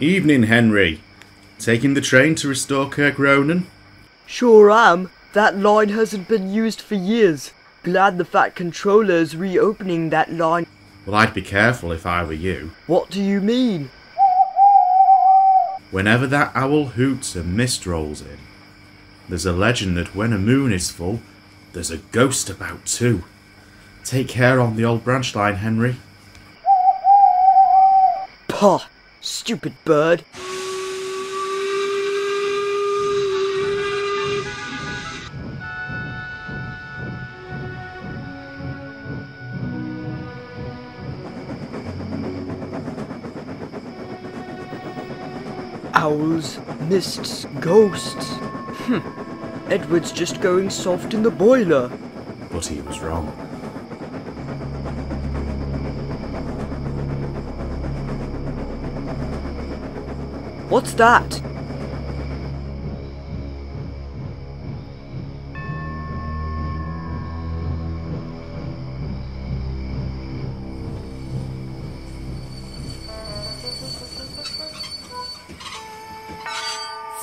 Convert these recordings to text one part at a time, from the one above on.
Evening, Henry. Taking the train to restore Kirk Ronan? Sure am. That line hasn't been used for years. Glad the Fat Controller is reopening that line. Well, I'd be careful if I were you. What do you mean? Whenever that owl hoots and mist rolls in, there's a legend that when a moon is full, there's a ghost about too. Take care on the old branch line, Henry. Pah! Stupid bird. Owls, mists, ghosts. Hm. Edward's just going soft in the boiler. But he was wrong. What's that?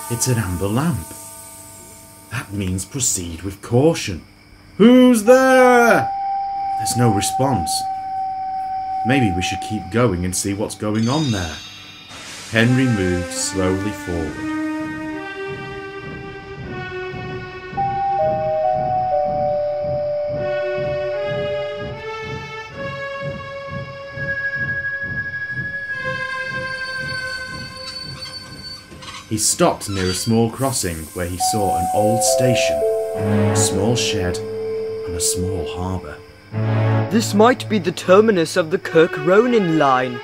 It's an amber lamp. That means proceed with caution. Who's there? There's no response. Maybe we should keep going and see what's going on there. Henry moved slowly forward. He stopped near a small crossing where he saw an old station, a small shed, and a small harbour. This might be the terminus of the Kirk Ronan line.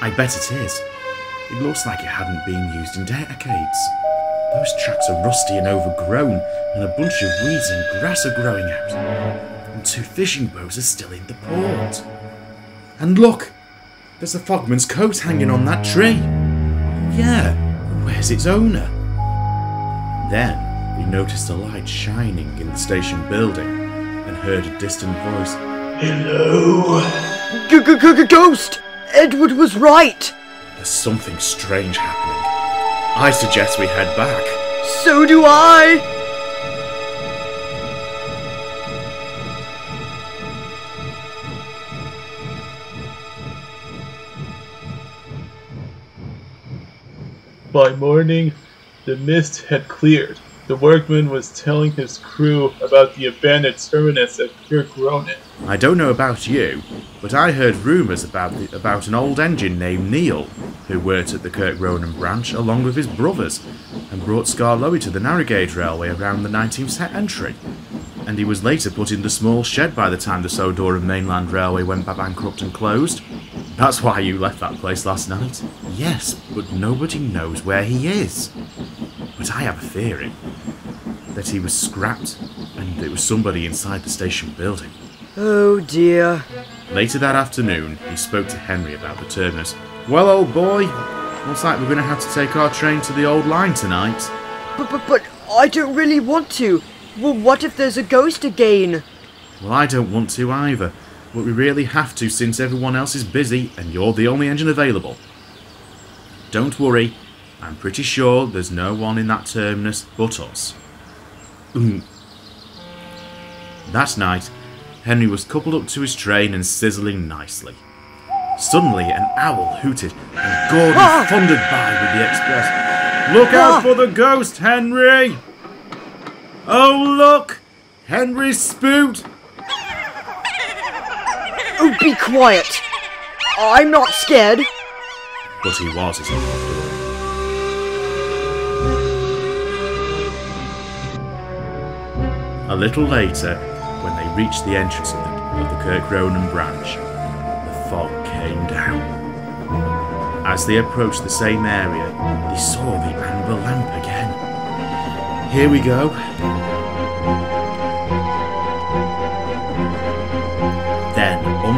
I bet it is. It looks like it hadn't been used in decades. Those tracks are rusty and overgrown, and a bunch of weeds and grass are growing out. And two fishing boats are still in the port. And look! There's a fogman's coat hanging on that tree. Yeah, where's its owner? Then we noticed a light shining in the station building and heard a distant voice. Hello? G-g-g-ghost! Edward was right! There's something strange happening. I suggest we head back. So do I! By morning, the mist had cleared. The workman was telling his crew about the abandoned terminus at Kirk Ronan. I don't know about you, but I heard rumours about the, about an old engine named Neil, who worked at the Kirk Ronan branch along with his brothers, and brought Skarloey to the Narrowgauge Railway around the 19th century. And he was later put in the small shed by the time the Sodor and Mainland Railway went bankrupt and closed. That's why you left that place last night. Yes, but nobody knows where he is. But I have a theory that he was scrapped and it was somebody inside the station building. Oh dear. Later that afternoon, he spoke to Henry about the terminus. Well, old boy, looks like we're going to have to take our train to the old line tonight. But, but, but I don't really want to. Well, what if there's a ghost again? Well, I don't want to either, but we really have to since everyone else is busy and you're the only engine available. Don't worry, I'm pretty sure there's no one in that terminus but us. Mm. that night, Henry was coupled up to his train and sizzling nicely. Suddenly, an owl hooted, and Gordon Ah! thundered by with the express. Look out Ah! for the ghost, Henry! Oh, look! Henry's spooked! Oh, be quiet! I'm not scared. But he was, as he walked away. A little later, when they reached the entrance of the, of the Kirk Ronan branch, the fog came down. As they approached the same area, they saw the amber lamp again. Here we go.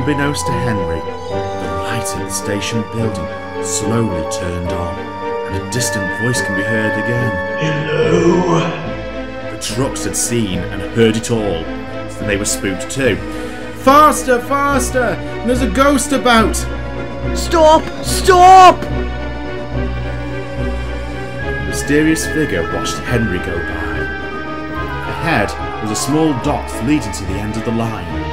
Unbeknownst to Henry, the light in the station building slowly turned on, and a distant voice can be heard again. Hello? The trucks had seen and heard it all, so they were spooked too. Faster, faster! There's a ghost about! Stop! Stop! A mysterious figure watched Henry go by. Ahead was a small dock leading to the end of the line.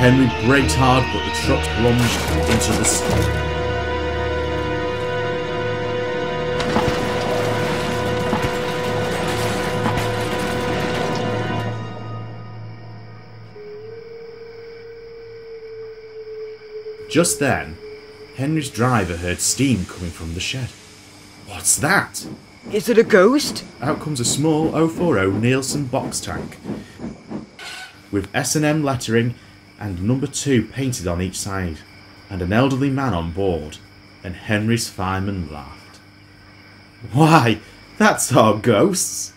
Henry braked hard, but the truck plunged into the sea. Just then, Henry's driver heard steam coming from the shed. What's that? Is it a ghost? Out comes a small 040 Neilson box tank with S&M lettering and number 2 painted on each side and an elderly man on board and Henry's fireman laughed. Why, that's our ghosts.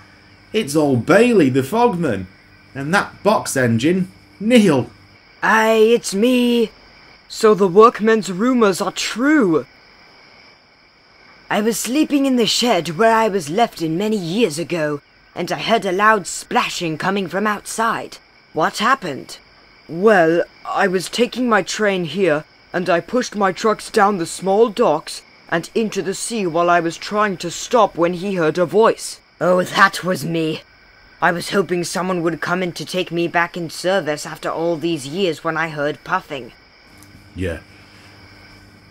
It's old Bailey the fogman and that box engine, Neil. Aye, it's me. So the workmen's rumors are true. I was sleeping in the shed where I was left in many years ago, and I heard a loud splashing coming from outside. What happened? Well, I was taking my train here, and I pushed my trucks down the small docks and into the sea while I was trying to stop when he heard a voice. Oh, that was me. I was hoping someone would come in to take me back in service after all these years when I heard puffing. Yeah.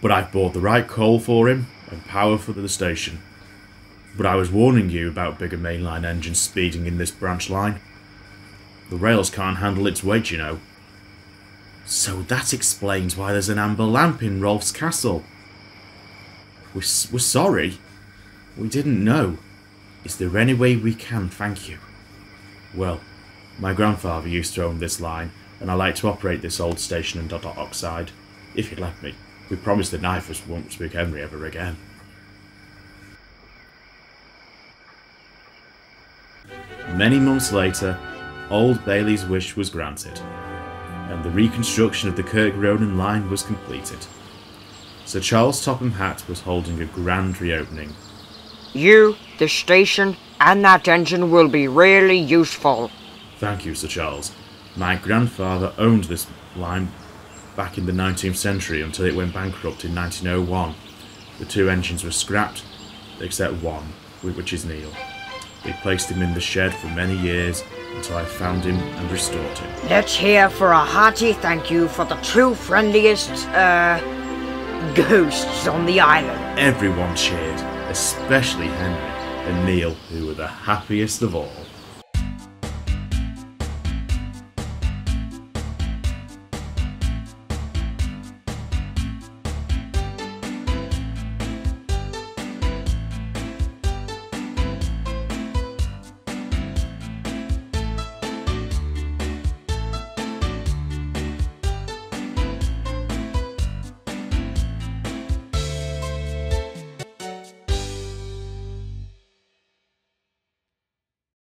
But I've bought the right coal for him and power for the station. But I was warning you about bigger mainline engines speeding in this branch line. The rails can't handle its weight, you know. So that explains why there's an amber lamp in Rolf's castle. We're, we're sorry. We didn't know. Is there any way we can thank you? Well, my grandfather used to own this line, and I like to operate this old station in Dot Oxide. If you'd let me. We promise the knifers won't speak Henry ever again. Many months later, Old Bailey's wish was granted, and the reconstruction of the Kirk Ronan line was completed. Sir Charles Topham Hatt was holding a grand reopening. You, the station, and that engine will be really useful. Thank you, Sir Charles. My grandfather owned this line back in the 19th century until it went bankrupt in 1901. The two engines were scrapped, except one, which is Neil. We placed him in the shed for many years until I found him and restored him. Let's hear for a hearty thank you for the two friendliest, uh, ghosts on the island. Everyone cheered, especially Henry and Neil, who were the happiest of all.